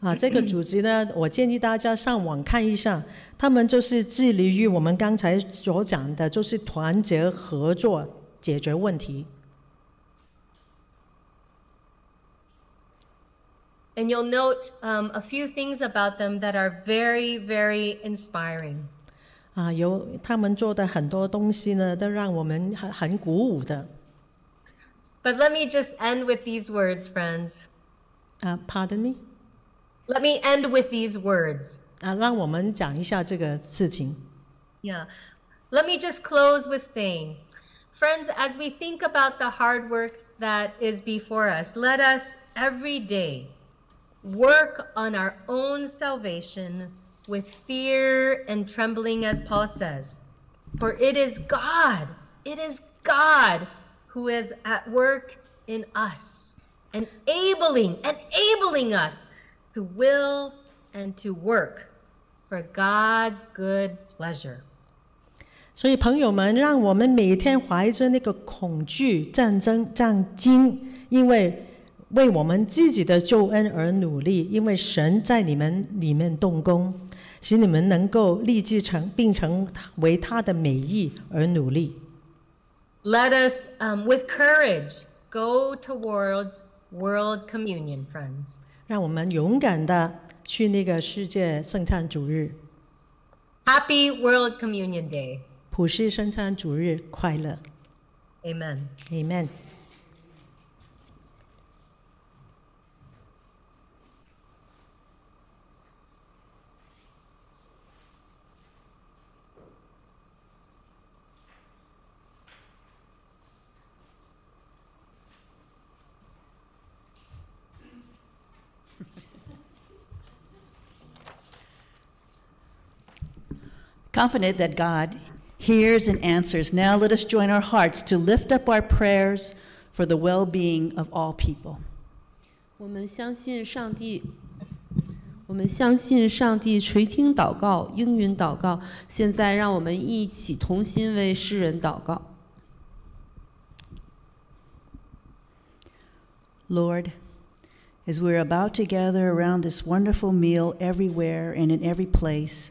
啊，这个组织呢，我建议大家上网看一下， 他们就是致力于我们刚才所讲的，就是团结合作解决问题。And you'll note um, a few things about them that are very, very inspiring. 啊，有他们做的很多东西呢，都让我们很很鼓舞的。But let me just end with these words, friends. 啊，Pardon me，Let me end with these words. 啊，让我们讲一下这个事情。 Yeah. Let me just close with saying, friends, as we think about the hard work that is before us, let us every day work on our own salvation with fear and trembling, as Paul says. For it is God, it is God who is at work in us, enabling, enabling us to will and to work for God's good pleasure. 所以，朋友们，让我们每天怀着那个恐惧、战争、战惊，因为为我们自己的救恩而努力，因为神在你们里面动工，使你们能够立志成，并成为他的美意而努力。Let us, um, with courage, go towards World Communion, friends. 让我们勇敢的去那个世界圣餐主日，Happy World Communion Day. 普世圣餐主日快乐 Amen.，Amen。Confident that God hears and answers, now let us join our hearts to lift up our prayers for the well being of all people. 我们相信上帝，我们相信上帝垂听祷告，应允祷告。现在，让我们一起同心为世人祷告。 Lord, as we're about to gather around this wonderful meal everywhere and in every place,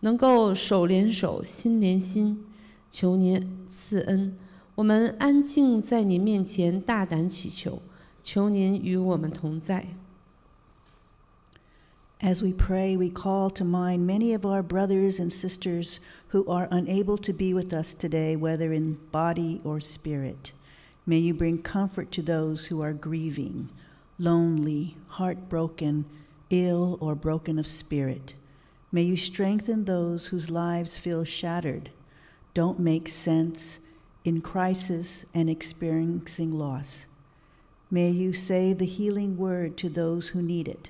能够手连手、心连心，求您赐恩。我们安静在您面前，大胆祈求，求您与我们同在。 As we pray, we call to mind many of our brothers and sisters who are unable to be with us today, whether in body or spirit. May you bring comfort to those who are grieving, lonely, heartbroken, ill, or broken of spirit. May you strengthen those whose lives feel shattered, don't make sense, in crisis and experiencing loss. May you say the healing word to those who need it.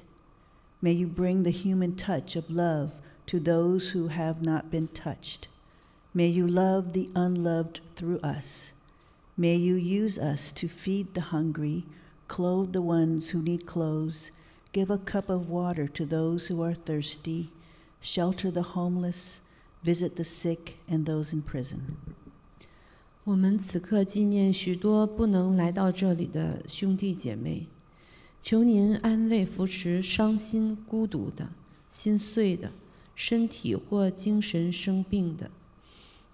May you bring the human touch of love to those who have not been touched. May you love the unloved through us. May you use us to feed the hungry, clothe the ones who need clothes, give a cup of water to those who are thirsty, shelter the homeless, visit the sick and those in prison. 我们此刻纪念许多不能来到这里的兄弟姐妹，求您安慰扶持伤心孤独的，心碎的，身体或精神生病的。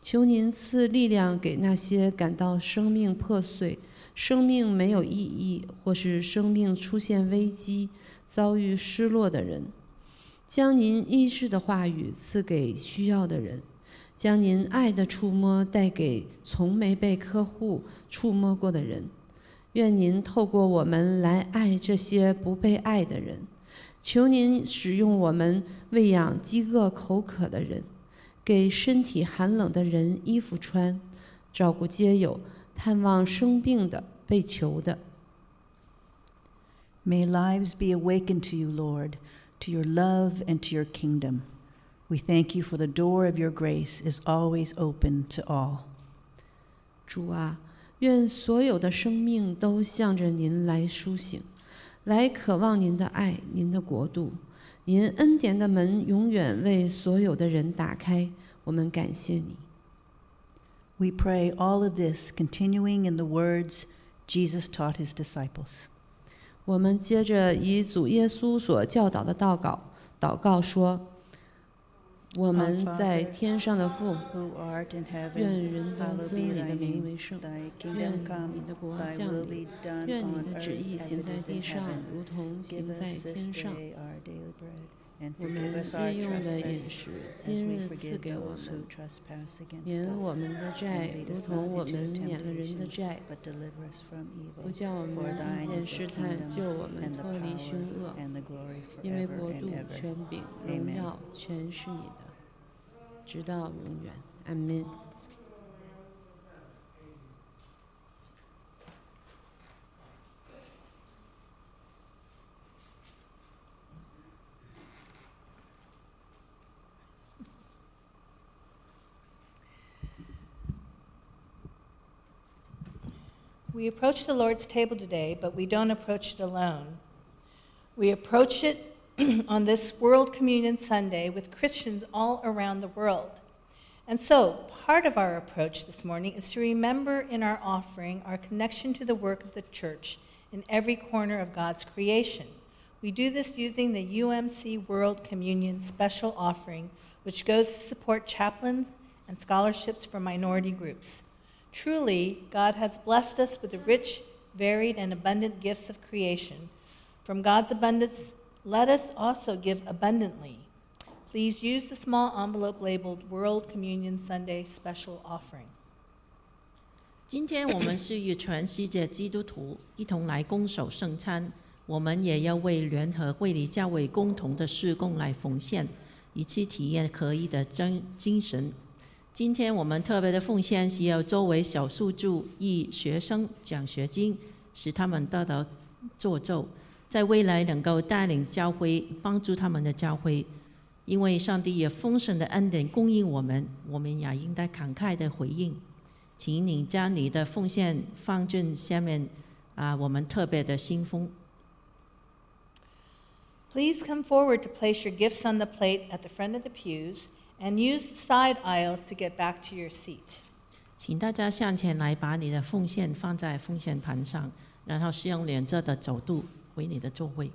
求您赐力量给那些感到生命破碎、生命没有意义，或是生命出现危机、遭遇失落的人，将您医治的话语赐给需要的人，将您爱的触摸带给从没被客户触摸过的人。愿您透过我们来爱这些不被爱的人。求您使用我们喂养饥饿口渴的人。给身体寒冷的人衣服穿，照顾街友，探望生病的、被囚的。May lives be awakened to you, Lord, to your love and to your kingdom. We thank you for the door of your grace is always open to all. 主啊，愿所有的生命都向着您来苏醒，来渴望您的爱、您的国度。您恩典的门永远为所有的人打开，我们感谢你。 We pray all of this continuing in the words Jesus taught his disciples. 我们接着以主耶稣所教导的祷告，祷告说：“我们在天上的父，愿人都尊你的名为圣，愿你的国降临，愿你的旨意行在地上，如同行在天上。”我们日用的饮食，今日赐给我们，免我们的债，如同我们免了人的债，不叫我们遇见试探，救我们脱离凶恶。因为国度、权柄、荣耀，全是你的，直到永远。阿门。We approach the Lord's table today, but we don't approach it alone. We approach it (clears throat) on this World Communion Sunday with Christians all around the world. And so, part of our approach this morning is to remember in our offering our connection to the work of the church in every corner of God's creation. We do this using the UMC World Communion Special Offering, which goes to support chaplains and scholarships for minority groups. Truly, God has blessed us with the rich, varied, and abundant gifts of creation. From God's abundance, let us also give abundantly. Please use the small envelope labeled World Communion Sunday Special Offering. 今天我们是与全世界基督徒一同来攻守圣餐，我们也要为联合会理教会共同的事工来奉献，以期体验合一的真精神。 今天我们特别的奉献是要作为小数助益学生奖学金，使他们得到作奏，在未来能够带领教会，帮助他们的教会。因为上帝也丰盛的恩典供应我们，我们也应该慷慨的回应。请你将你的奉献放进下面啊，我们特别的信封。Please come forward to place your gifts on the plate at the front of the pews and use the side aisles to get back to your seat. 请大家向前来，把你的奉献放在奉献盘上，然后是用两侧的角度为你的座位。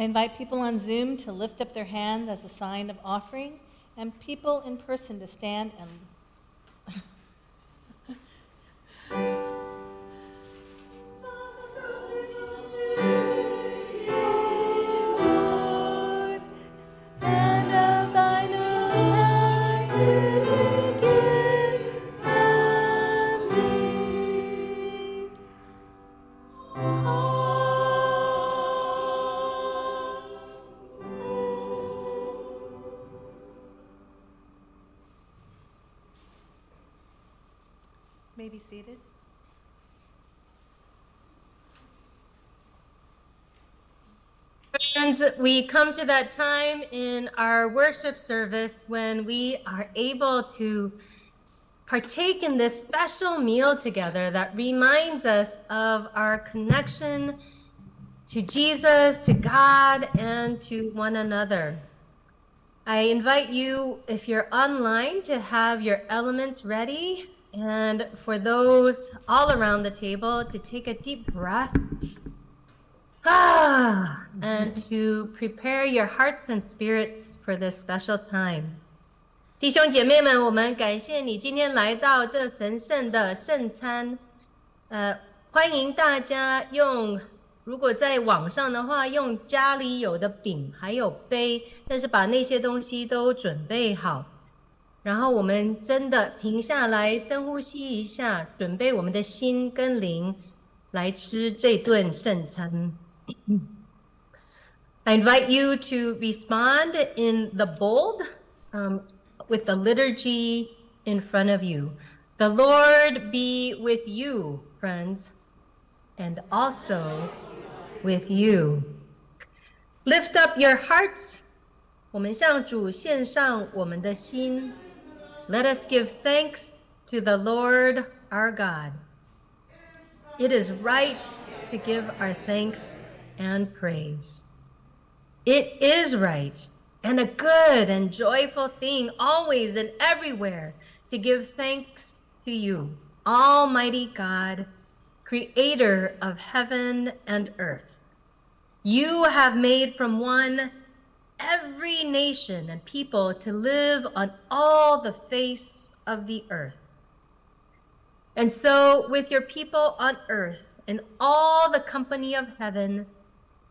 I invite people on Zoom to lift up their hands as a sign of offering, and people in person to stand and we come to that time in our worship service when we are able to partake in this special meal together that reminds us of our connection to Jesus, to God, and to one another. I invite you, if you're online, to have your elements ready, and for those all around the table, to take a deep breath and to prepare your hearts and spirits for this special time. 弟兄姐妹们，我们感谢你今天来到这神圣的圣餐。呃，欢迎大家用，如果在网上的话，用家里有的饼还有杯，但是把那些东西都准备好。然后我们真的停下来，深呼吸一下，准备我们的心跟灵来吃这顿圣餐。(clears throat) I invite you to respond in the bold um, with the liturgy in front of you. The Lord be with you, friends, and also with you. Lift up your hearts. 我们向主献上我们的心。Let us give thanks to the Lord our God. It is right to give our thanks and praise. It is right and a good and joyful thing always and everywhere to give thanks to you, Almighty God, Creator of heaven and earth. You have made from one every nation and people to live on all the face of the earth. And so, with your people on earth and all the company of heaven,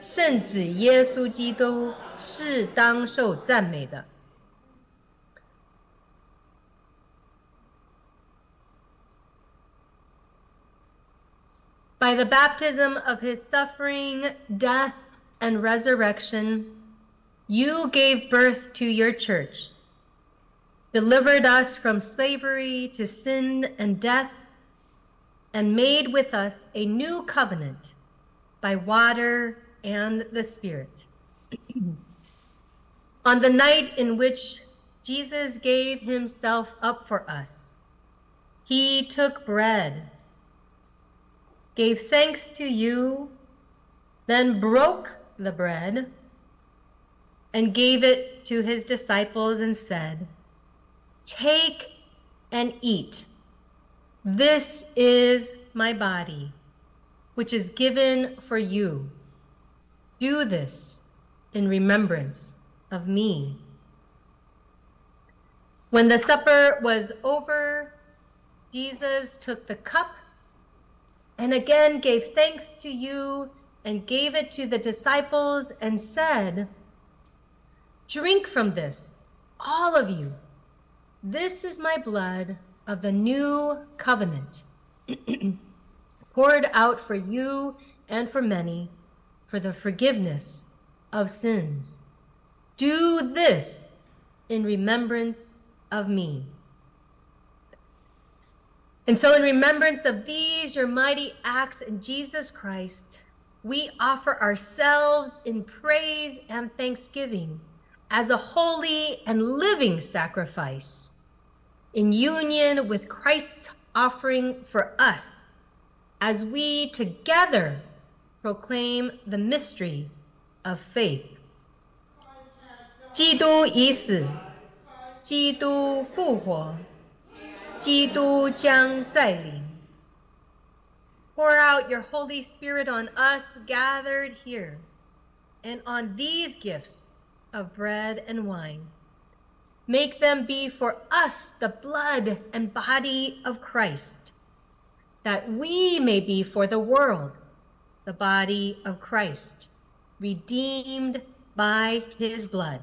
圣子耶稣基督是当受赞美的。By the baptism of his suffering, death, and resurrection, you gave birth to your church, delivered us from slavery to sin and death, and made with us a new covenant by water and the Spirit. (clears throat) On the night in which Jesus gave himself up for us, he took bread, gave thanks to you, then broke the bread and gave it to his disciples and said, Take and eat. This is my body, which is given for you. Do this in remembrance of me. When the supper was over, Jesus took the cup and again gave thanks to you and gave it to the disciples and said, Drink from this, all of you. This is my blood of the new covenant, (clears throat) poured out for you and for many for the forgiveness of sins. Do this in remembrance of me. And so, in remembrance of these, your mighty acts in Jesus Christ, we offer ourselves in praise and thanksgiving as a holy and living sacrifice in union with Christ's offering for us as we together proclaim the mystery of faith. 基督已死，基督复活，基督将再临。Pour out your Holy Spirit on us gathered here and on these gifts of bread and wine. Make them be for us the blood and body of Christ, that we may be for the world the body of Christ, redeemed by his blood.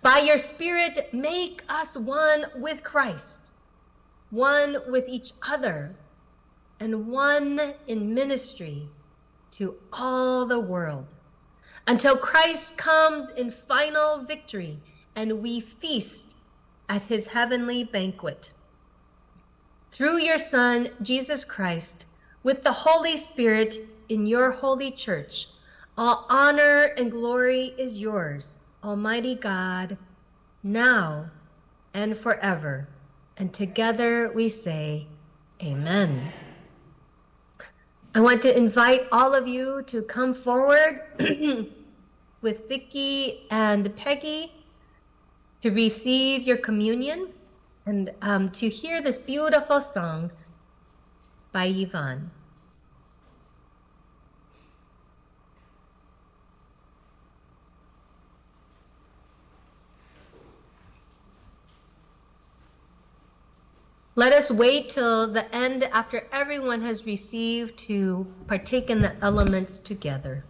By your Spirit, make us one with Christ, one with each other, and one in ministry to all the world, until Christ comes in final victory and we feast at his heavenly banquet. Through your Son, Jesus Christ, with the Holy Spirit in your holy church, all honor and glory is yours, Almighty God, now and forever. And together we say, Amen. I want to invite all of you to come forward (clears throat) with Vicky and Peggy to receive your communion and um, to hear this beautiful song by Yvonne. Let us wait till the end after everyone has received to partake in the elements together.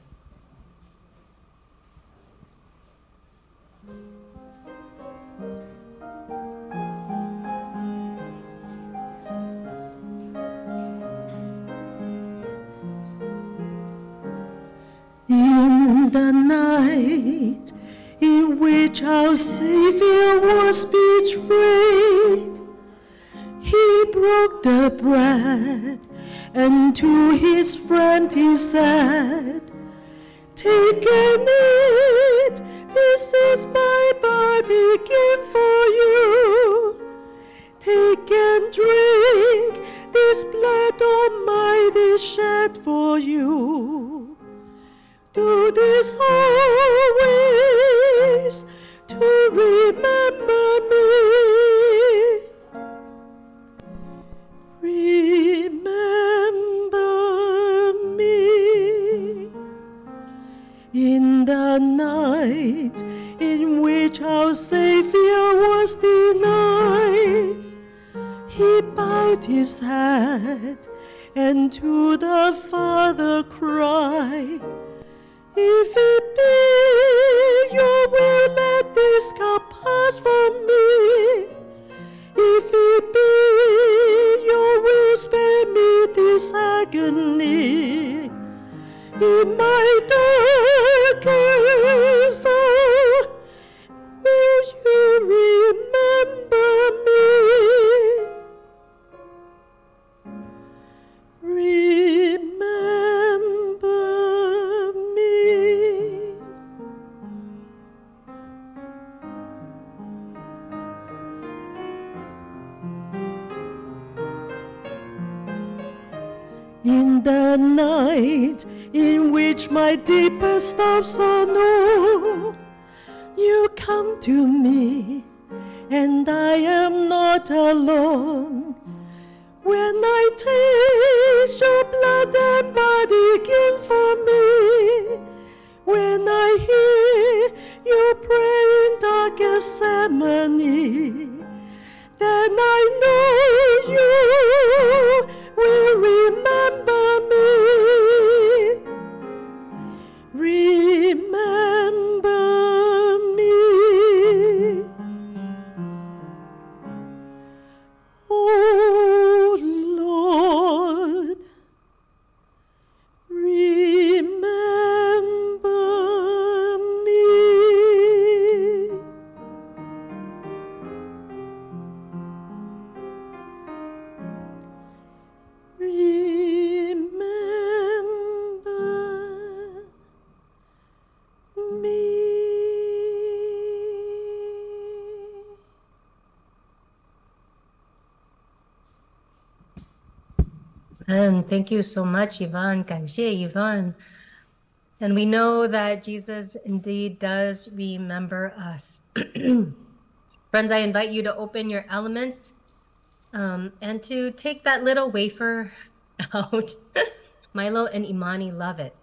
In the night in which our Savior was betrayed, he broke the bread and to his friend he said, Take and eat, this is my body given for you. Take and drink, this blood almighty shed for you. Do this always to remember me. Remember me in the night in which our Savior was denied. He bowed his head and to the Father cried, If it be your will, let this cup pass from me. If it be your will, spare me this agony. In my darkest hour, oh, will you remember me? Remember The night in which my deepest doubts are known, you come to me, and I am not alone. When I taste your blood and body given for me, when I hear you pray in dark Gethsemane, then I know you thank you so much, Yvonne. 感谢 Yvonne. And we know that Jesus indeed does remember us. (clears throat) Friends, I invite you to open your elements um, and to take that little wafer (laughs) out. (laughs) Milo and Imani love it.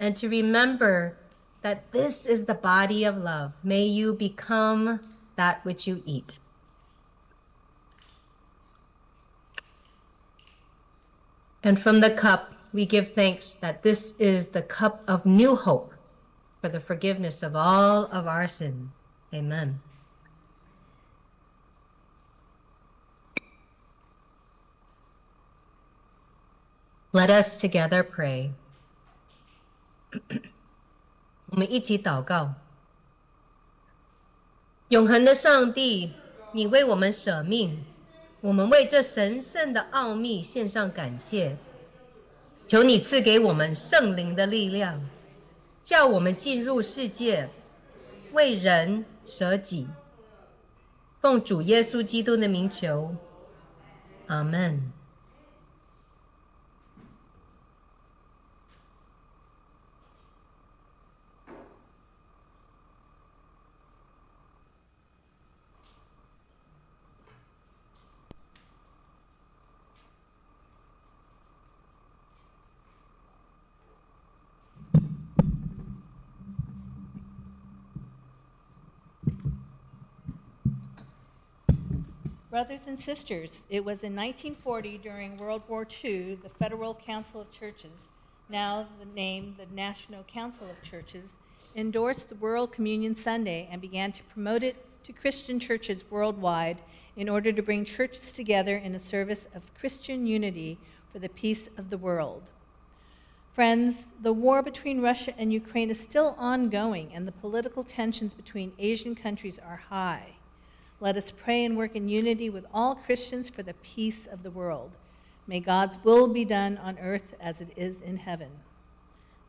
And to remember that this is the body of love. May you become that which you eat. And from the cup, we give thanks that this is the cup of new hope for the forgiveness of all of our sins. Amen. Let us together pray. (clears throat) 我们一起祷告。永恒的上帝，你为我们舍命， 我们为这神圣的奥秘献上感谢。求你赐给我们圣灵的力量，叫我们进入世界，为人舍己。奉主耶稣基督的名求，阿门。Brothers and sisters, it was in 1940 during World War II, the Federal Council of Churches, now the name the National Council of Churches, endorsed the World Communion Sunday and began to promote it to Christian churches worldwide in order to bring churches together in a service of Christian unity for the peace of the world. Friends, the war between Russia and Ukraine is still ongoing, and the political tensions between Asian countries are high. Let us pray and work in unity with all Christians for the peace of the world. May God's will be done on earth as it is in heaven.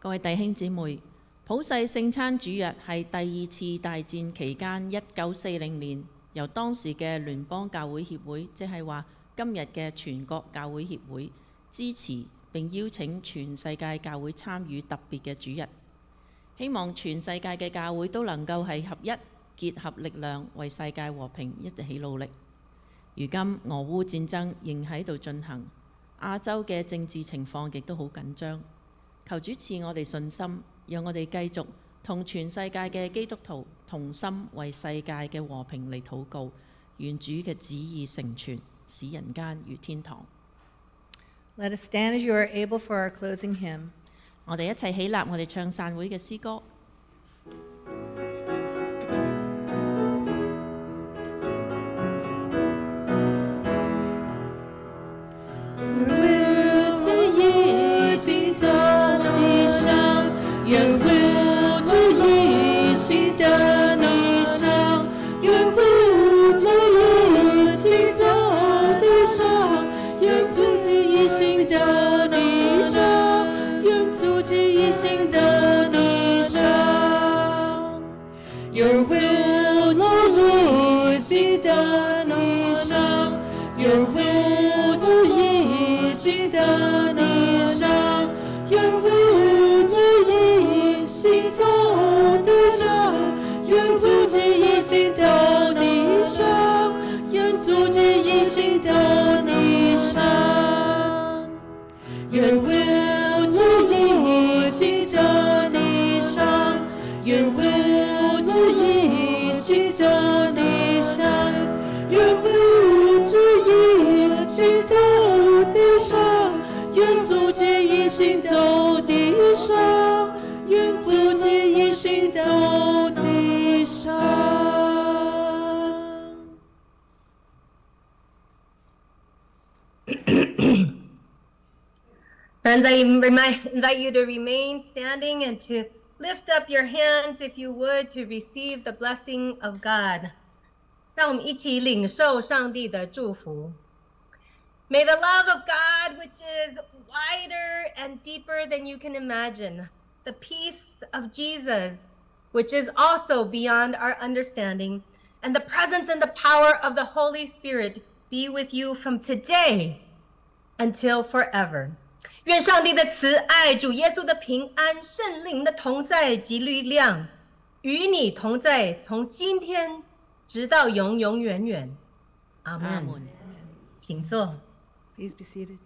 各位弟兄姊妹，普世圣餐主日系第二次大战期间，一九四零年由当时嘅联邦教会协会，即系话今日嘅全国教会协会支持并邀请全世界教会参与特别嘅主日，希望全世界嘅教会都能够系合一。 結合力量，為世界和平一起努力。如今俄烏戰爭仍喺度進行，亞洲嘅政治情況亦都好緊張。求主賜我哋信心，讓我哋繼續同全世界嘅基督徒同心，為世界嘅和平嚟禱告，願主嘅旨意成全，使人間如天堂。Let us stand as you are able for our closing hymn. 我哋一齊起立，我哋唱散會嘅詩歌。心在地上，愿主旨意行在地上，愿主旨意行在地上，愿主旨意行在地上，愿主旨意行在地上，愿主走愿祖祖一心走地上愿足祖走愿走愿走愿一心走 Friends, I invite you to remain standing and to lift up your hands, if you would, to receive the blessing of God. May the love of God, which is wider and deeper than you can imagine, the peace of Jesus, which is also beyond our understanding, and the presence and the power of the Holy Spirit be with you from today until forever. 愿上帝的慈爱、主耶稣的平安、圣灵的同在及力量，与你同在，从今天直到永永远远。阿门。请坐。Please be seated.